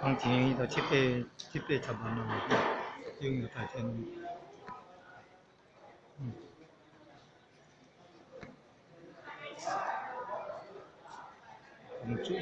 방 진행이다. 집회 집회 잡아놓고 여기 다 되는. 음. 공주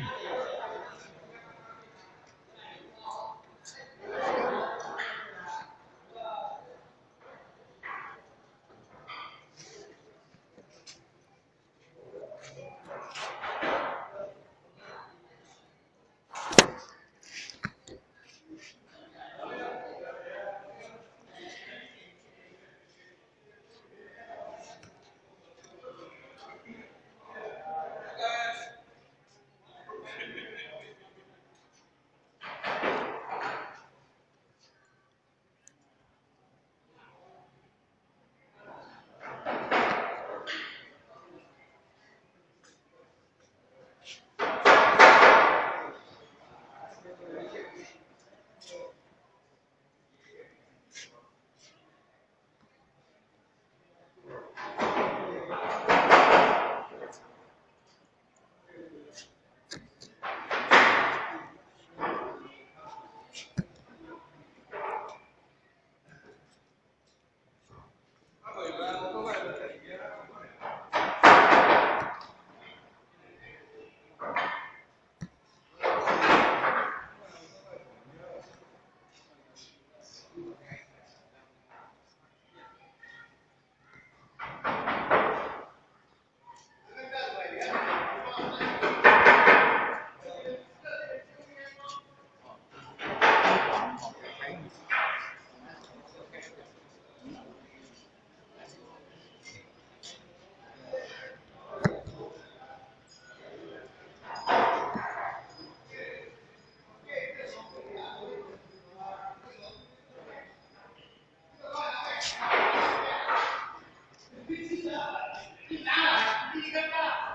Di dalam.